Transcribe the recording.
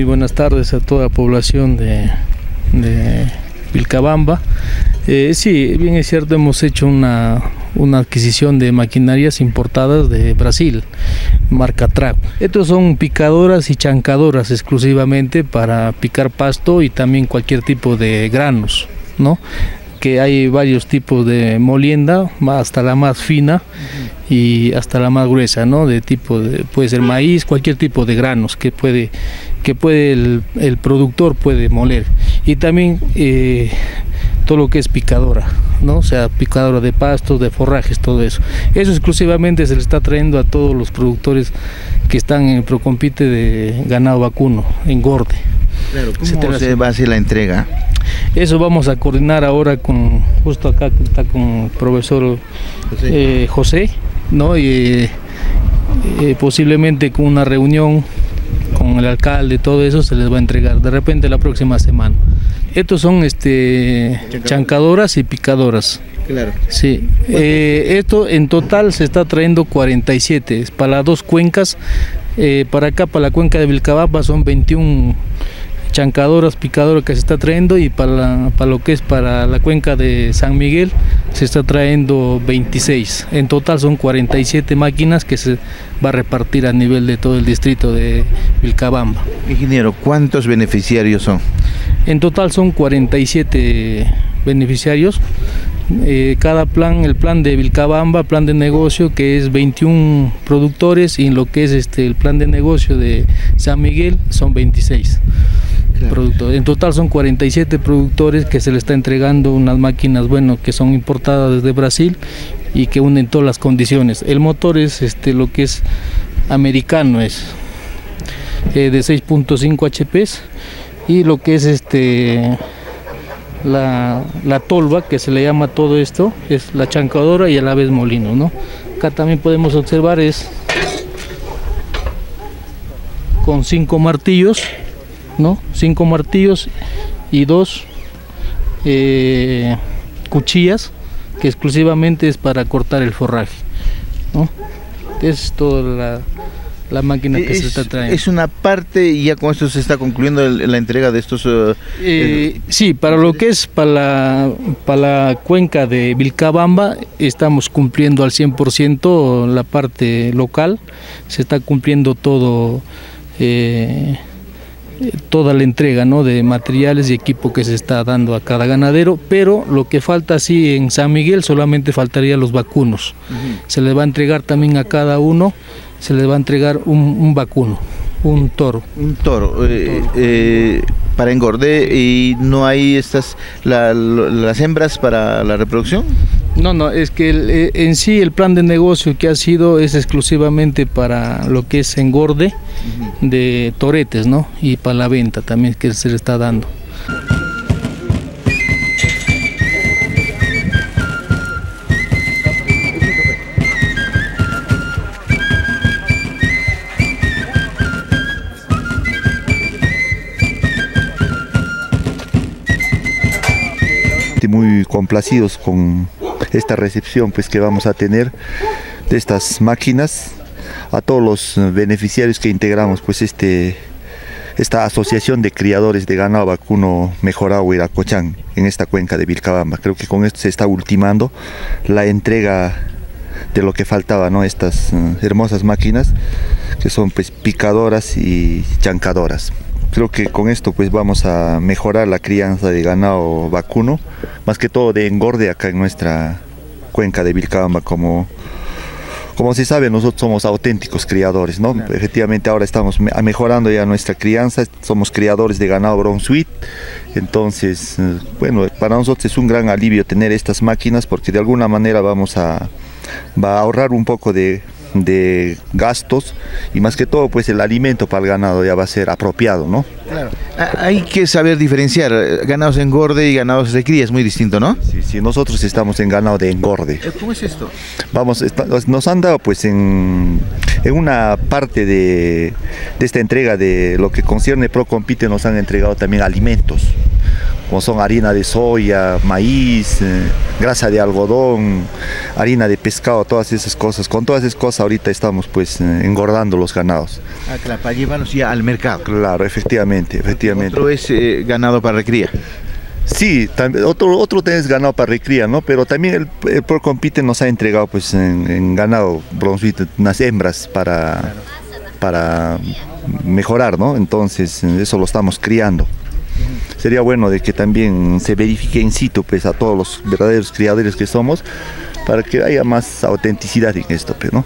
Muy buenas tardes a toda la población de, de Vilcabamba. Eh, sí, bien es cierto, hemos hecho una, una, adquisición de maquinarias importadas de Brasil, marca Trap. Estos son picadoras y chancadoras exclusivamente para picar pasto y también cualquier tipo de granos, ¿no? que hay varios tipos de molienda, hasta la más fina y hasta la más gruesa, ¿no? De tipo de, puede ser maíz, cualquier tipo de granos que puede que puede el, el productor puede moler y también eh, todo lo que es picadora, ¿no? O sea, picadora de pastos, de forrajes, todo eso. Eso exclusivamente se le está trayendo a todos los productores que están en el Procompite de ganado vacuno, engorde. Claro, ¿cómo se, va a hacer la entrega? Eso vamos a coordinar ahora con, justo acá está con el profesor José, eh, José ¿no? Y eh, posiblemente con una reunión con el alcalde, todo eso se les va a entregar de repente la próxima semana. Estos son este chancadoras y picadoras. Claro. Sí. Eh, esto en total se está trayendo 47 para las dos cuencas. Eh, para acá, para la cuenca de Vilcabamba, son 21 chancadoras, picadoras que se está trayendo y para, para lo que es para la cuenca de San Miguel se está trayendo 26. En total son 47 máquinas que se va a repartir a nivel de todo el distrito de Vilcabamba. Ingeniero, ¿cuántos beneficiarios son? En total son 47 beneficiarios. Eh, cada plan, el plan de Vilcabamba, plan de negocio que es 21 productores y en lo que es este el plan de negocio de San Miguel son 26. Productores. En total son 47 productores que se le está entregando unas máquinas, bueno, que son importadas desde Brasil y que unen todas las condiciones. El motor es este lo que es americano es eh, de 6.5 HPs y lo que es este la, la, tolva que se le llama todo esto es la chancadora y a la vez molino, ¿no? Acá también podemos observar es con cinco martillos ¿no? Cinco martillos y dos eh, cuchillas que exclusivamente es para cortar el forraje, ¿no? Es toda la, la máquina que es, se está trayendo. Es una parte y ya con esto se está concluyendo el, la entrega de estos... Uh, eh, sí, para lo que es para la, para la cuenca de Vilcabamba estamos cumpliendo al 100% la parte local, se está cumpliendo todo... Eh, toda la entrega ¿no? de materiales y equipo que se está dando a cada ganadero, pero lo que falta sí en San Miguel solamente faltaría los vacunos. Uh -huh. Se les va a entregar también a cada uno, se les va a entregar un, un vacuno, un toro. Un toro, eh, toro. Eh, para engorde y no hay estas la, las hembras para la reproducción. No, no, es que el, eh, en sí el plan de negocio que ha sido es exclusivamente para lo que es engorde uh -huh. de toretes, ¿no? Y para la venta también que se le está dando. muy complacidos con esta recepción pues que vamos a tener de estas máquinas a todos los beneficiarios que integramos pues este esta asociación de criadores de ganado vacuno mejorado Iracochán en esta cuenca de Vilcabamba. Creo que con esto se está ultimando la entrega de lo que faltaba, ¿no? Estas uh, hermosas máquinas que son pues picadoras y chancadoras creo que con esto pues vamos a mejorar la crianza de ganado vacuno, más que todo de engorde acá en nuestra cuenca de Vilcabamba como como se sabe, nosotros somos auténticos criadores, ¿no? Claro. Efectivamente ahora estamos mejorando ya nuestra crianza, somos criadores de ganado Brown Sweet, entonces, eh, bueno, para nosotros es un gran alivio tener estas máquinas porque de alguna manera vamos a, va a ahorrar un poco de de gastos y más que todo pues el alimento para el ganado ya va a ser apropiado, ¿no? Claro. Hay que saber diferenciar ganados de engorde y ganados de cría, es muy distinto, ¿no? Sí, sí, nosotros estamos en ganado de engorde. ¿Cómo es esto? Vamos, nos han dado pues en, en una parte de, de, esta entrega de lo que concierne Procompite nos han entregado también alimentos como son harina de soya, maíz, eh, grasa de algodón, harina de pescado, todas esas cosas. Con todas esas cosas ahorita estamos pues eh, engordando los ganados. Ah, claro, para llevarlos ya al mercado. Claro, efectivamente, efectivamente. Otro es eh, ganado para recría. Sí, también, otro, otro es ganado para recría, ¿no? Pero también el, el Pro Compite nos ha entregado pues en, en ganado bronzuito, unas hembras para, para mejorar, ¿no? Entonces eso lo estamos criando. Sería bueno de que también se verifique in situ pues a todos los verdaderos criadores que somos para que haya más autenticidad en esto, pues, ¿no?